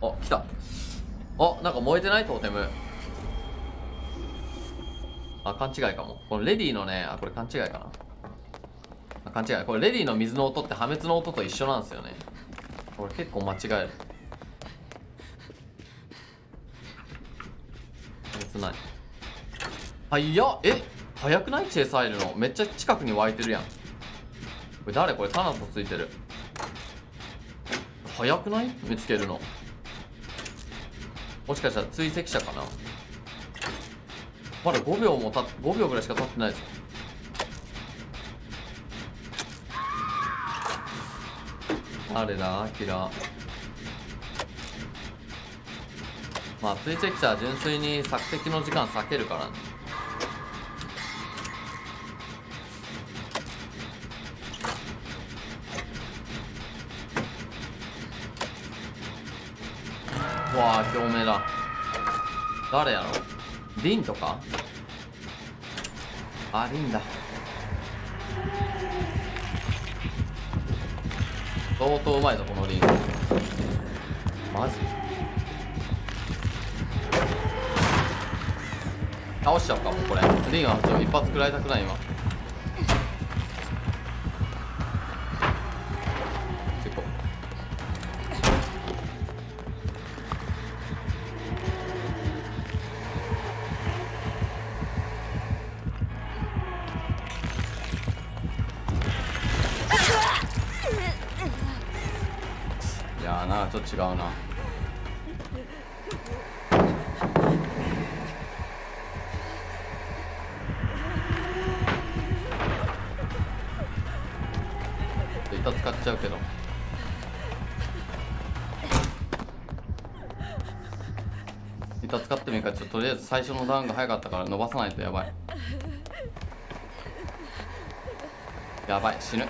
あ来た。あなんか燃えてないトーテム。あ勘違いかも。このレディのねあこれ勘違いかな。あ勘違い。これレディの水の音って破滅の音と一緒なんですよね。これ結構間違える。破滅ない。早っ。え？早くない？チェイサーいるの。めっちゃ近くに湧いてるやん。これ誰？これタナトついてる。早くない？見つけるの。もしかしたら追跡者かな？まだ5秒もた5秒ぐらいしか経ってないですあれだアキラ。まあ追跡者は純粋に索敵の時間避けるからね。わあ共鳴だ。誰やろ？リンとか？あリンだ。相当うまいぞこのリン。マジ？倒しちゃうかもうこれ。リンはちょっと一発食らいたくない今ちょっと違うな。板使っちゃうけど。板使ってみるかちょっととりあえず最初のダウンが早かったから伸ばさないとやばい。やばい死ぬ。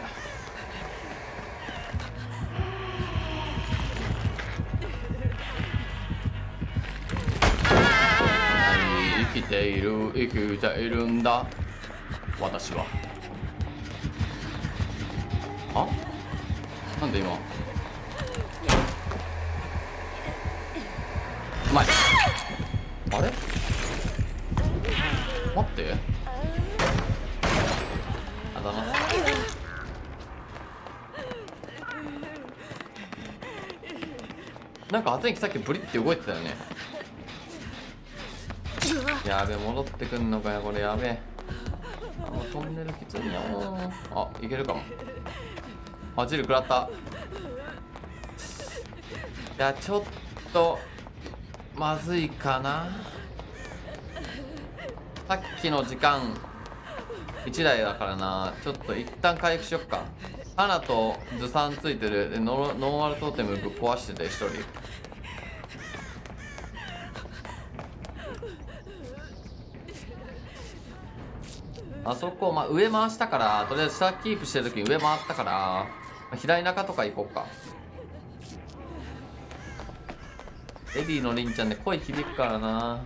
ている生きているんだ。私は。あなんで今？うまいあれ？待って。あだななんか熱いさっきブリって動いてたよね。やべ戻ってくんのかよこれやべえ。あのトンネルきついなもあいけるかも。あジル食らった。いやちょっとまずいかな。さっきの時間1台だからな。ちょっと一旦回復しよっか。花とずさんついてる。でノノーマルトーテムぶっ壊してて一人。あそこ、まあ、上回したからとりあえず下キープしてる時に上回ったから、まあ左中とか行こうか。エディのりんちゃんで声響くからな。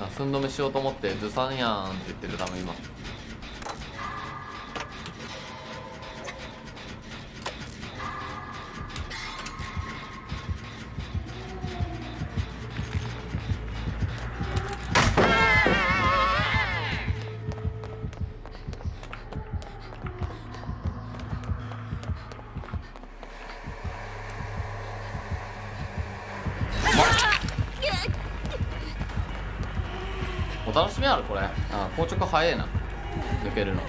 あ？寸止めしようと思ってずさんやんって言ってる多分今。楽しみあるこれ。あ硬直早えな。抜けるの。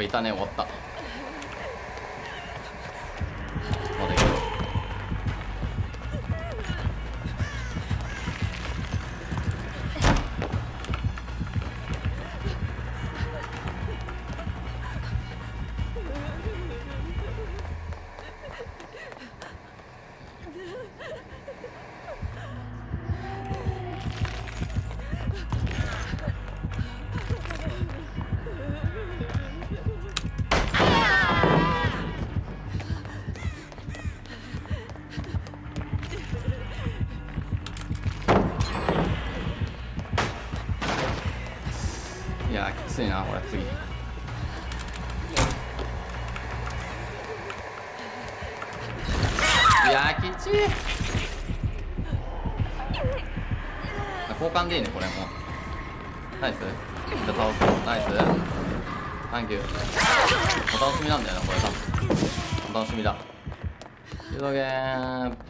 ぱいたね終わった。きついなこれ次。いやきちい。交換でいいねこれもナイス。じゃ倒す。ナイス。サンキューお楽しみなんだよなこれ多分お楽しみだ。広げーサンキ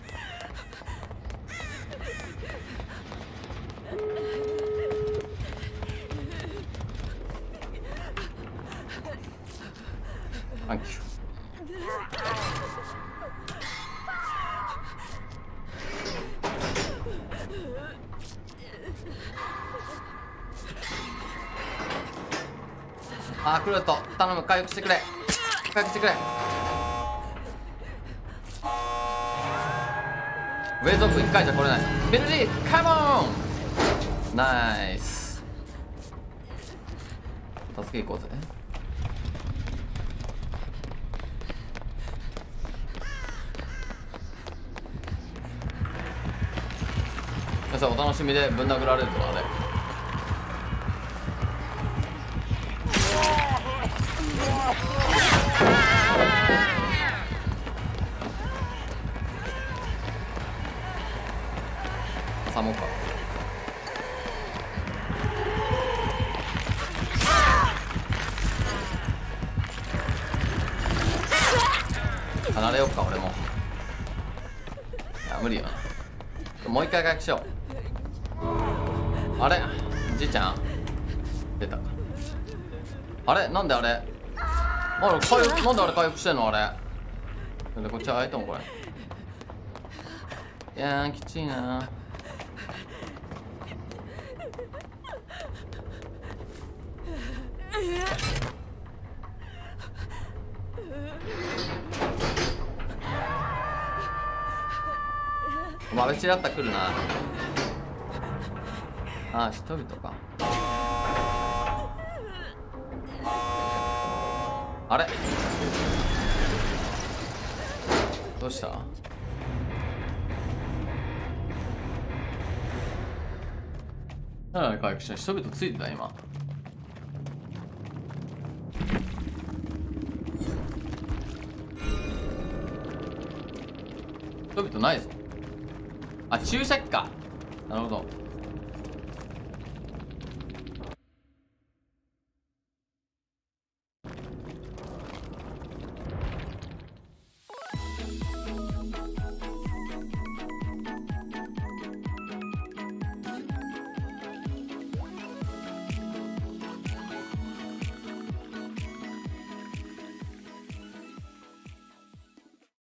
ューあークルート頼む回復してくれ回復してくれウェイ族1回じゃ来れないベルジーカモンナイス助け行こうぜさんお楽しみでぶん殴られるとあれ挟もうか離れよっか俺も。いや無理よな。もう一回回復しよう。あれ？じいちゃん？出た。あれ？なんであれ？あれ回復なんであれ回復してんの？あれ。でこっち開いたのこれ。いやーきちいなマルチラッタ来るな。ああ人々か。あれ？どうした？何回復した。人々ついてた今。人々ないぞ。あ注射器か。なるほど。